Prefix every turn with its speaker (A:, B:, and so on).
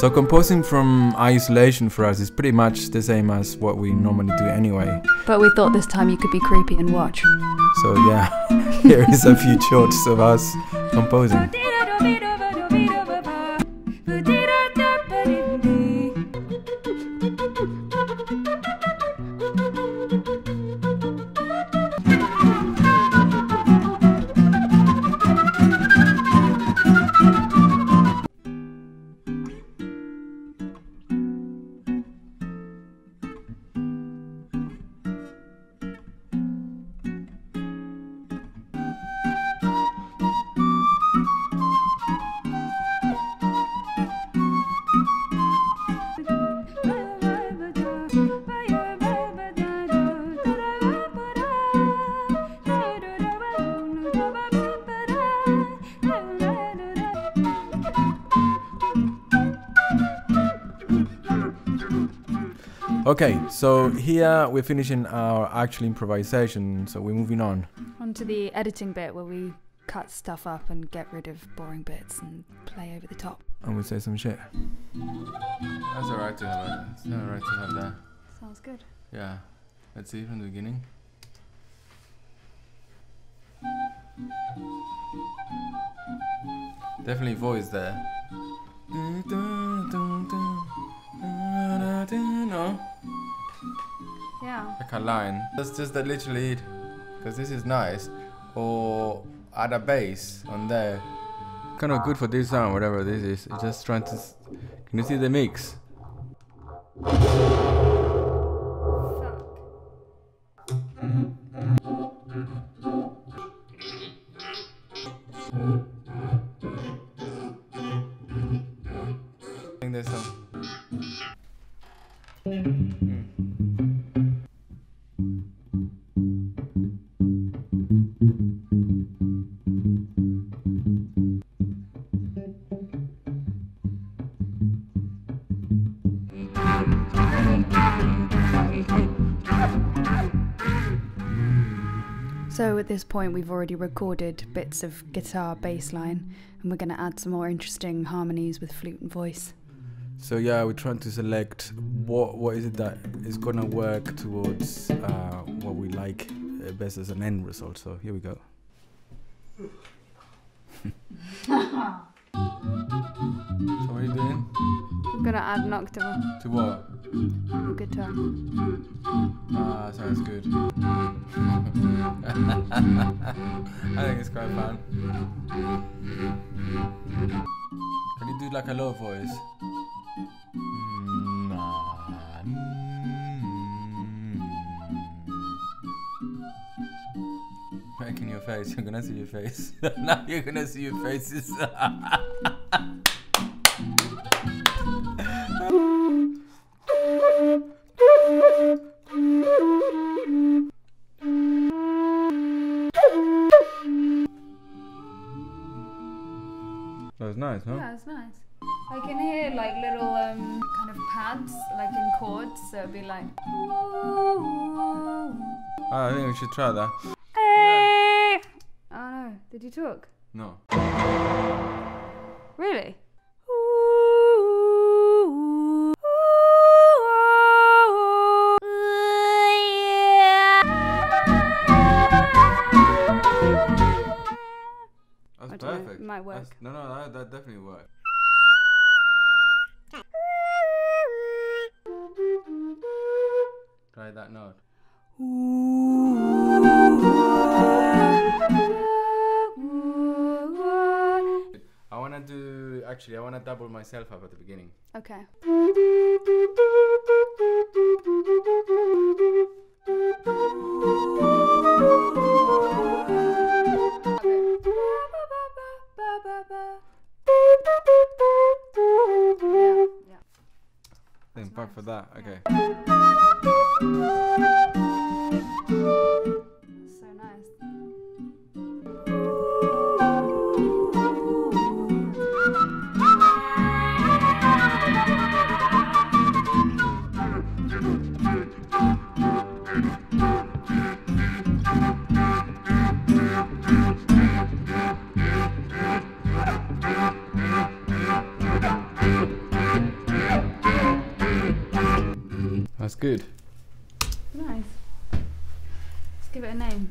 A: So composing from isolation for us is pretty much the same as what we normally do anyway.
B: But we thought this time you could be creepy and watch.
A: So yeah, here is a few shots of us composing. Okay, so here we're finishing our actual improvisation, so we're moving on.
B: On to the editing bit where we cut stuff up and get rid of boring bits and play over the top.
A: And we say some shit.
C: That's alright to have a, it's alright to have that.
B: Sounds good.
C: Yeah. Let's see from the beginning. Definitely voice there. No, Like a line. That's just that literally it. Because this is nice. Or add a bass on there. Kind of good for this sound, whatever this is. It's just trying to. Can you see the mix?
B: So at this point, we've already recorded bits of guitar bass line, and we're going to add some more interesting harmonies with flute and voice.
A: So yeah, we're trying to select what what is it that is gonna work towards uh, what we like uh, best as an end result. So here we go.
C: So what are you doing?
B: I'm going to add an octave
C: To what?
B: Guitar.
C: Ah, sounds good. I think it's quite fun. Can you do like a low voice? Mm, ah, mm. Making your face, you're gonna see your face. now you're gonna see your faces. nice, huh?
B: Yeah, it's nice. I can hear like little um, kind of pads, like in chords, so it'd be like.
C: Ah, I think we should try that.
B: Hey! Oh no, did you talk?
C: No.
B: Really?
C: That's
B: know,
C: perfect.
B: it might
C: That's-
B: work.
C: no, no, that, that definitely worked. Try that note. I wanna do actually. I wanna double myself up at the beginning.
B: Okay.
C: For that. Okay. That's good.
B: Nice. Let's give it a name.